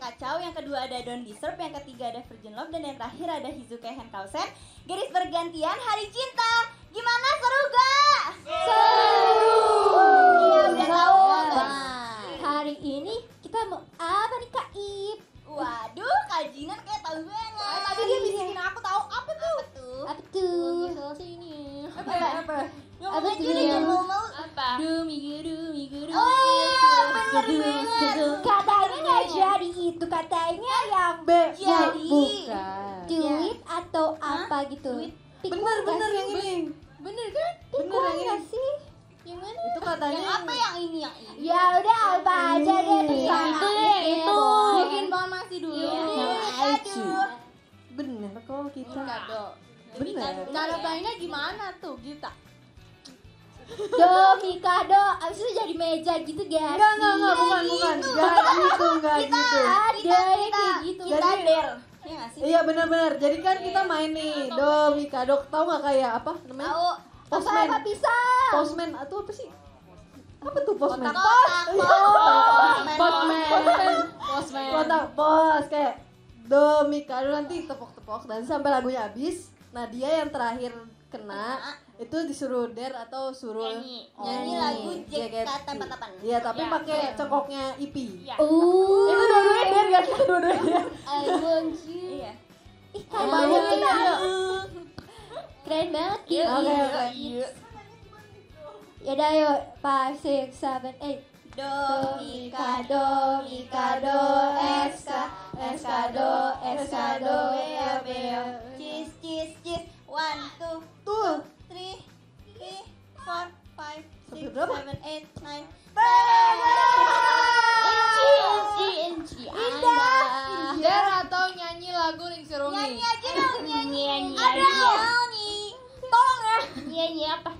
kacau, yang kedua ada Don't Deserve, yang ketiga ada Virgin Love, dan yang terakhir ada Hizuke Henkausen. Garis bergantian Hari Cinta. Gimana seru gak? Seru. Iya udah tahu. Hari ini kita mau apa nih Kak Ip? Waduh, kajinan kayak tahu banget. Tadi dia bisikin aku tahu apa tuh? Apa tuh? Apa tuh? sini. Apa? Apa? Apa aja tuh? Apa? Dumi guru, mi guru. Oh iya, bener banget. Jadi itu katanya yang B. Jadi. Bukan. Duit atau Hah? apa gitu? Duit. Bener bener sih? yang ini. Bener kan? Bener yang ini. sih? Yang mana? Itu katanya Yang apa yang ini yang ini? Ya udah apa aja deh terserah. Itu deh, itu. Bikin informasi dulu. Iya. Aduh. bener kok kita. Bener. Cara mainnya gimana tuh, Gita? Do, Mikado, abis itu jadi meja gitu guys. Enggak enggak enggak bukan bukan. Enggak gitu enggak gitu. Ada Kita yang kita kayak gitu. kita Jadi- der. Iya nggak sih? Iya benar-benar. Jadi kan kita main nih do mikado. Tahu nggak kayak apa namanya? Tahu. Postman. apa pisang? Postman atau apa sih? Apa tuh postman? Kotak Postman. Postman. Postman. Kotak pos kayak do mikado nanti tepok-tepok dan sampai lagunya habis. Nah dia yang terakhir kena itu disuruh der atau suruh Nyanyi. Nyanyi Oh, lagu JKT. JKT48. Iya tapi Ya. pakai cekoknya Ipi. Iya. Uh, Itu dua-duanya der ya kita dua-duanya. I want you. Iya. Ih, Oh, keren banget iya. kita. Keren banget Ki. Oke oke. Ya udah yuk, 5, 6, 7, 8 Do mi ka do, Mika do, SK, SK do, SK do, bea bea. Cheese cheese cheese. One two Tuh. Berapa? seven eight nine. Inci, inci, Indah. Der atau nyanyi lagu Ning Nyanyi Serungi? aja dong nyanyi. Nyanyi Ada aja. nyanyi. Tolong ya. Nyanyi apa?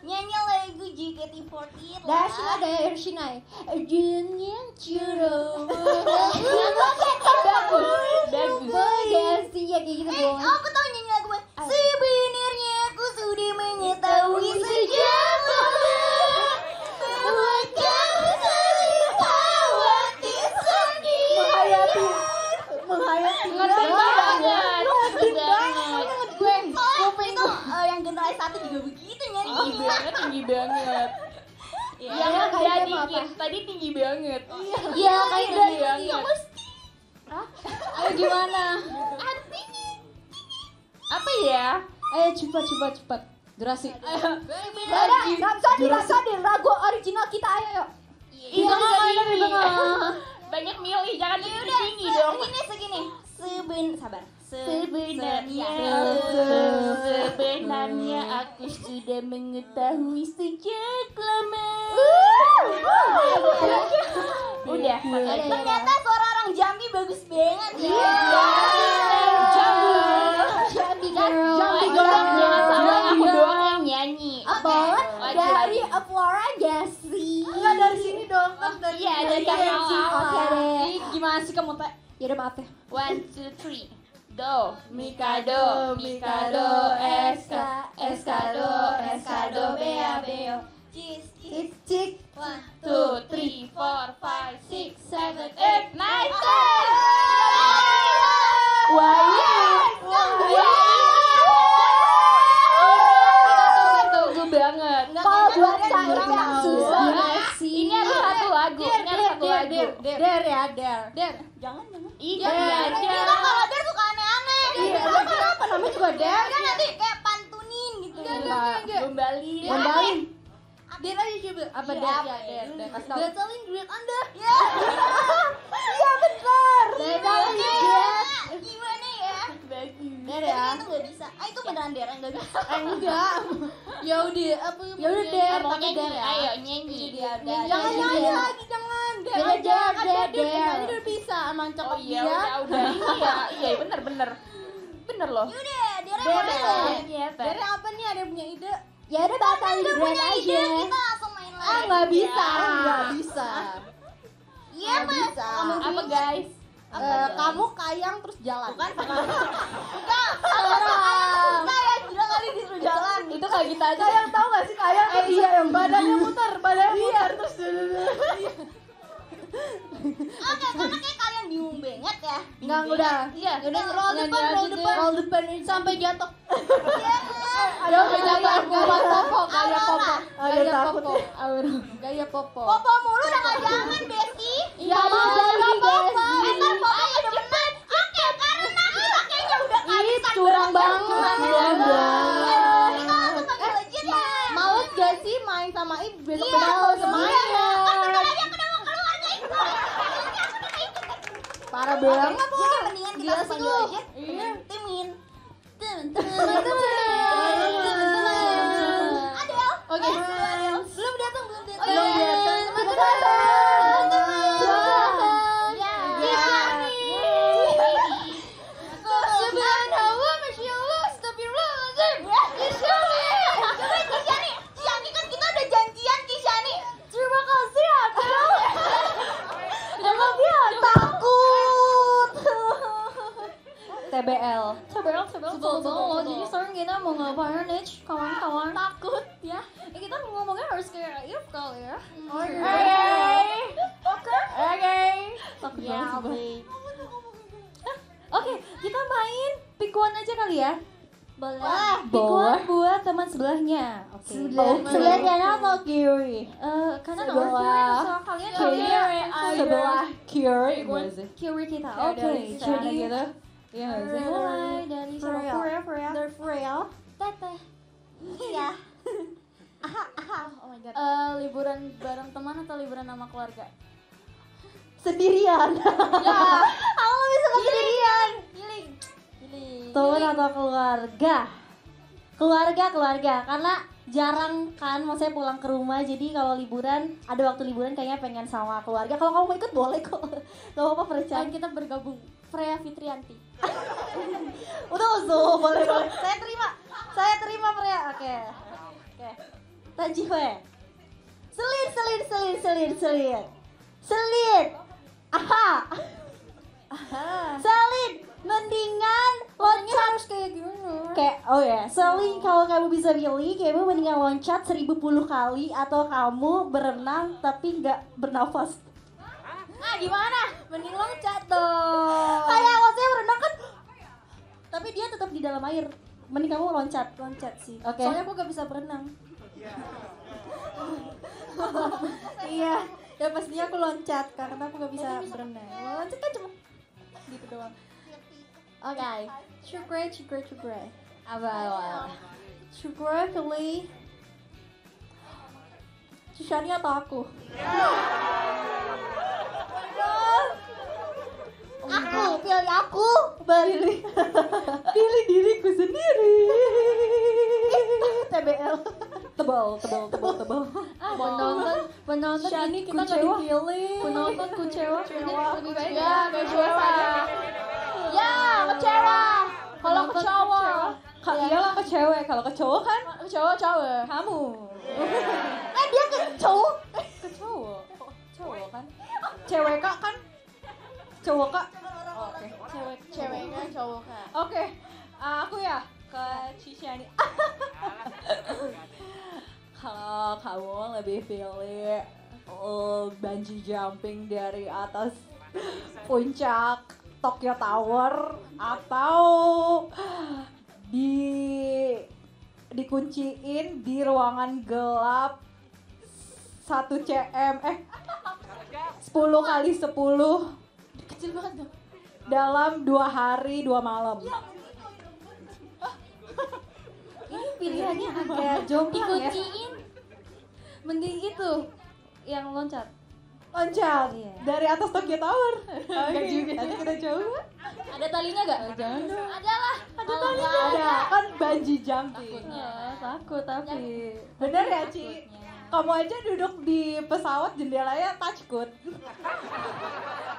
Nyanyi lagu JKT48 Dah lah. sini ada Ersinai. Dengan curang. Bagus. Bagus. Boleh sih ya kayak gitu Eh, boleh. aku tahu nyanyi lagu apa. Sebenarnya aku sudah mengetahui sejak lama bahwa kamu sering khawatir sendiri. Menghayati menghayati. Ngerti banget. Ngerti banget. Gue kuping tuh eh, yang generasi satu juga begitu nyanyi. Tinggi banget, tinggi banget. Iya. Yang Iya, kayak dikit, tadi tinggi banget. Iya kayak tinggi banget. Ayo gimana? Apa ya? Ayo cepat cepat cepat. Durasi. Ada, Ramsadi, Ramsadi, lagu original kita ayo yuk. Iya, Iya, tinggi. iya. Banyak milih, jangan Ya tinggi tinggi dong. Segini segini. Seben sabar. Se- Sebenarnya, se- sebenarnya aku sudah mengetahui sejak lama. Udah. Ternyata suara orang Jambi bagus banget ya. Jambi. Jambi Kan. Jambi girl. jangan sampai aku doang yang nyanyi. Boleh Wajib. dari Flora Jessy. Enggak dari sini dong. Kan dari Iya, sini. dari Iya. Oke deh. Gimana sih kamu teh? Ya udah maaf ya. One, two, three. Do, Mikado, Mikado, SK, SK do, SK do, bea, beo. Cheese, cheese. Cik. One, Two, three, four, five, six, seven, eight, nine, ten. Wah. Tunggu banget. Kalau buat saya susah Ini- ada satu lagu, ini ada satu lagu. Der ya, der. Der, Jangan, jangan. iya Dia ada. kan kalau dia suka aneh-aneh. Iya, kenapa namanya juga der? Dia nanti kayak pantunin gitu. Enggak. Gombalin. Gombalin. Der aja coba. Apa Iya, apa Ya, ya? Gatalin duit anda. Iya benar. Gatalin duit. Gimana ya? Der Tapi ya. itu nggak bisa. Ah itu beneran der nggak bisa. Eh enggak. Ya udah, apa Ya udah der, tapi der ya. ayo nyanyi. Dia. Jangan Iya, nyanyi lagi, jangan. Der aja. der, der, udah bisa emang Oh cakep iya, dia. udah, udah. Iya, iya, bener, bener. Bener loh. Udah, der Der boleh. ya. Iya, apa nih? Ada yang punya ide? Ya udah batalin Udah brand punya aja. ide kita langsung main lagi. Ah, nggak bisa. Nggak bisa. Iya Nggak mas. bisa. Apa guys? Eh, kamu kayang terus jalan. Bukan Enggak, orang. Saya gila kali disuruh jalan. Itu kayak kita aja. Kayang tahu gak sih kayang? Eh iya yang badannya muter, badannya muter terus. Oke, karena kayak kalian bingung banget ya. Enggak, udah. Iya, Udah roll depan, roll lanjut depan. ya. Roll depan Sampai jatuh. ada Gaya popo, popo, gaya popo, Ada gaya takut. popo, gaya popo. Popo mulu udah gak jangan, Besti. Iya, mau jadi, Parah Oke, mendingan kita panggil aja Iya. Timin. Adel. Sebel sebel, banget. sebel. Jadi sekarang kita mau ngapain nih, kawan-kawan? takut ya. Eh, kita ngomongnya harus kayak Ib kali ya. Oke. Oke. Oke. Takut Ya, banget. Oke, kita main pikuan aja kali ya. Boleh. Pikuan buat teman sebelahnya. Oke. Sebelah- sebelah kanan atau kiri? Eh, kanan atau Sebelah kiri terserah kalian. kiri. Sebelah kiri. Kiri kita. Oke, jadi sih? Mulai dari Freya. Dari Freya. Teteh. Iya. Oh my god. Eh, liburan bareng teman atau liburan sama keluarga? Sendirian. Ya. Aku bisa sendirian. Pilih. Pilih. Teman atau keluarga? Keluarga, keluarga. Karena jarang kan maksudnya pulang ke rumah jadi kalau liburan ada waktu liburan kayaknya pengen sama keluarga kalau kamu mau ikut boleh kok gak apa-apa percaya kita bergabung. Freya Fitrianti. udah usul boleh boleh. Saya terima. Saya terima Freya. Oke. Oke. Tanjiwe selir selir selir selir selir selir aha. Salin mendingan loncat. Harus kayak gimana? kayak oh ya Salin kalau kamu bisa pilih kamu mendingan loncat seribu puluh kali atau kamu berenang tapi nggak bernafas gimana? Mending loncat dong. kayak maksudnya berenang kan tapi dia tetap di dalam air mending kamu loncat Loncat sih. oke Soalnya aku gak bisa berenang. Iya. Ya pastinya aku loncat karena aku gak bisa berenang. Loncat kan cuma gitu doang. Oke. Syukre, syukre, syukre. Apa? Syukre pilih Cishani atau aku? Aku, Pilih Pilih diriku sendiri. TBL tebal tebal tebal tebal. Ah, penonton penonton Shani kita gak kecewa. dipilih. Penonton kecewa. Lebih baik Ya, kecewa. Ya, kecewa. Kalau ke cowok. Kak iya. lah ke cewek kalau ke cowok kan? Ke cowok cowok. kamu. Eh, dia ke cowok. ke cowok cowok kan? Cewek kak kan? Cowok kak cowok kan. oke aku ya ke Ciciani kalau kamu lebih pilih uh, bungee jumping dari atas puncak Tokyo Tower atau di dikunciin di ruangan gelap 1 cm eh 10 kali 10 Kecil banget dong. Dalam dua hari dua malam Ini pilihannya agak jomplang ya Dikunciin. Mending itu yang loncat. loncat Iya. dari atas Tokyo Tower Enggak juga. nanti kita coba Ada talinya gak? jangan dong. Ada lah. Ada talinya. ada kan bungee jumping Ya, takut tapi. bener ya Ci kamu aja duduk di pesawat jendelanya touchwood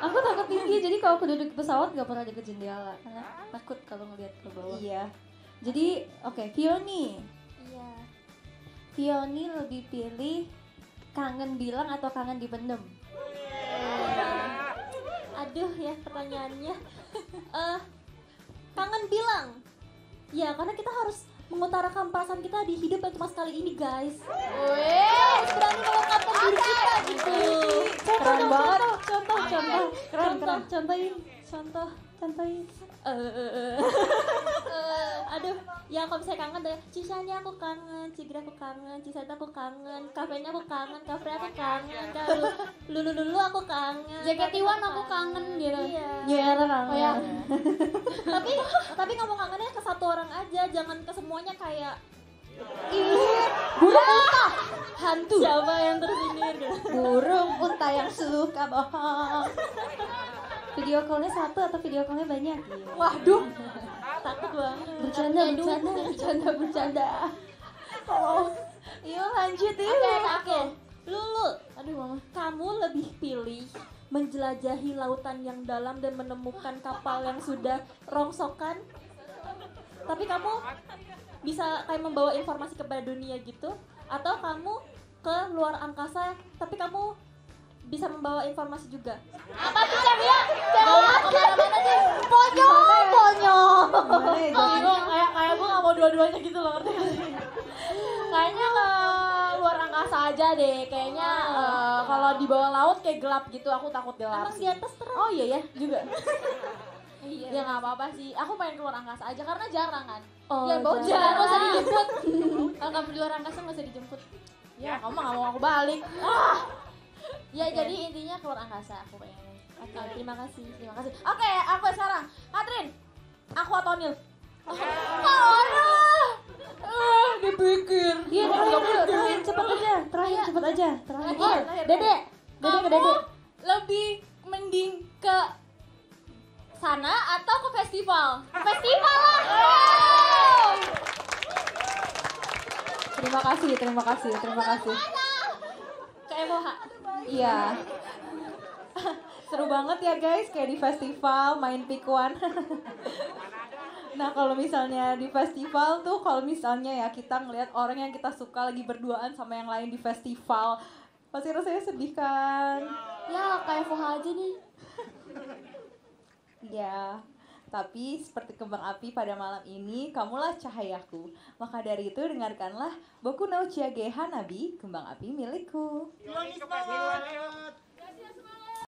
Aku takut tinggi, jadi kalau aku duduk di pesawat gak pernah deket jendela karena takut kalau ngeliat ke bawah. iya Jadi, oke, Fioni. Iya. Fioni lebih pilih kangen bilang atau kangen dipendem? Aduh ya pertanyaannya. Eh, kangen bilang. Ya, karena kita harus mengutarakan perasaan kita di hidup yang cuma sekali ini, guys. Wih, Harus berani mengungkapkan diri kita gitu. keren banget contoh, Keren, contoh, contohin, contoh, contohin. Eh, eh, eh. Aduh, ya kalau misalnya kangen deh, Cisanya aku kangen, Cigra aku kangen, Cisata aku kangen, kafenya aku kangen, kafe aku kangen, kalau lulu lulu aku kangen, JKT1 aku kangen gitu. Iya. New era kangen. Oh ya. tapi tapi ngomong kangennya ke satu orang aja, jangan ke semuanya kayak Burung unta, hantu. siapa yang tersindir. Burung unta yang suka bohong. Video callnya satu atau video callnya banyak? Waduh, takut banget. Bercanda, bercanda, bercanda, bercanda. Oh, yuk lanjut yuk. Oke, oke. Lulu, Aduh mama. kamu lebih pilih menjelajahi lautan yang dalam dan menemukan kapal yang sudah rongsokan tapi kamu bisa kayak membawa informasi kepada dunia gitu atau kamu ke luar angkasa tapi kamu bisa membawa informasi juga apa tuh Cahya? bawa ke mana-mana deh Oh, jawabnya? gue kayak kayak gue gak mau dua-duanya gitu loh ngerti sih? Kayaknya ke luar angkasa aja deh. Kayaknya eh, kalau di bawah laut kayak gelap gitu. Aku takut gelap. Emang sih. di atas terang. Oh iya ya juga. Iya. ya nggak apa-apa sih. Aku pengen keluar angkasa aja karena jarang kan. Oh, ya bau jarang. Gak usah dijemput. Kalau kamu di luar angkasa nggak usah dijemput. Ya kamu gak mau aku balik. Ah. Ya jadi intinya keluar angkasa aku pengen. Oke, terima kasih. Terima kasih. Oke, aku sekarang. Katrin, aku atau Nil? Parah. Ah, dipikir. Iya, terakhir, terakhir cepet aja, terakhir cepet aja, terakhir. Terakhir, terakhir. Dede, Dede ke Kamu Dede. lebih mending ke sana atau ke festival? Festival lah. Terima kasih, terima kasih, terima kasih. Ke MOH. Iya. Seru banget ya guys, kayak di festival main pikuan. nah kalau misalnya di festival tuh, kalau misalnya ya kita ngelihat orang yang kita suka lagi berduaan sama yang lain di festival, pasti rasanya sedih kan? Ya kayak Foha aja nih. Ya, tapi seperti kembang api pada malam ini, kamulah cahayaku. Maka dari itu dengarkanlah Boku no Chiage Hanabi, kembang api milikku. Banget.